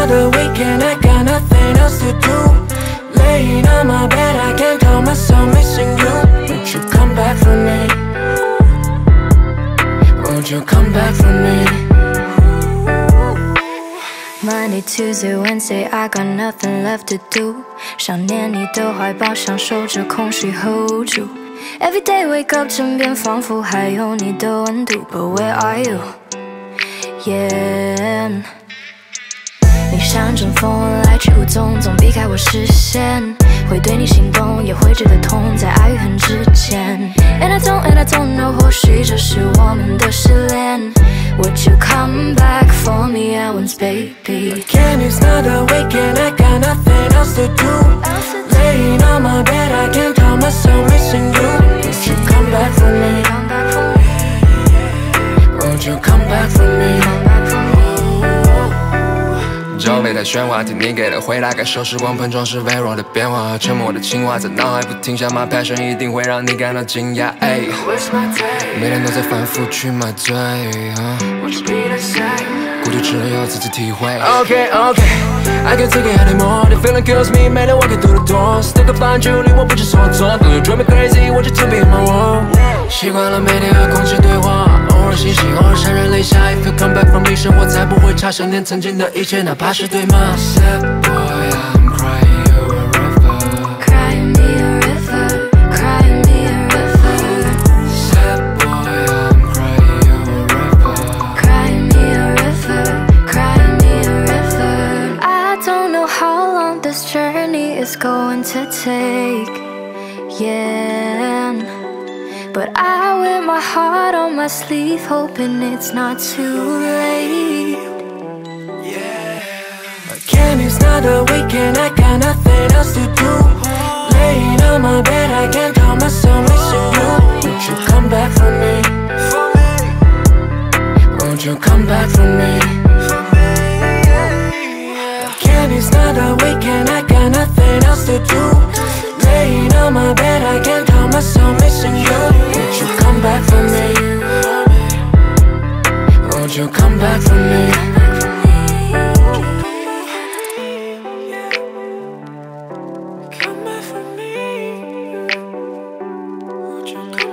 Again, it's not the weekend, I got nothing else to do. Laying on my bed, I can't tell myself missing you. Won't you come back for me? Won't you come back for me? Monday, Tuesday, Wednesday, I got nothing left to do。想念你的怀抱，享受着空虚 hold 住。Every day wake up，枕边仿佛还有你的温度。But where are you? Yeah. 像阵风来去无踪，总避开我视线。会对你心动，也会觉得痛，在爱与恨之间。And I don't, and I don't know，或许这是我们的失恋。Would you come back for me at once, baby? Again, it's not the weekend, I got nothing else to do. 周围的喧哗，听你给的回答，感受时光碰撞时微弱的变化和，沉默的情话在脑海不停下，My passion 一定会让你感到惊讶。每天都在反复去麻醉，you the? 孤独只有自己体会。Okay, okay. I can take it anymore. The feeling kills me, 每天我给堵得多。Stick up 半距离，我不知所措。Don't you drive me crazy, want you to be my world. 习惯了每天和空气对话，偶尔欣喜，偶尔潸然泪下。If you come back from me，生活才不会差，想念曾经的一切，哪怕是对吗？Sad boy, I'm crying you a river. Cry me a river, cry me a river, Sad boy, I'm crying you a river. cry me a river, cry me a river. I don't know how long this journey is going to take. But I wear my heart on my sleeve, hoping it's not too late. Again, it's not the weekend, I got nothing else to do. Laying on my bed, I can't tell myself missing you. Won't you come back for me? Won't you come back for me? Would you come back for me? Come back for me. Would you come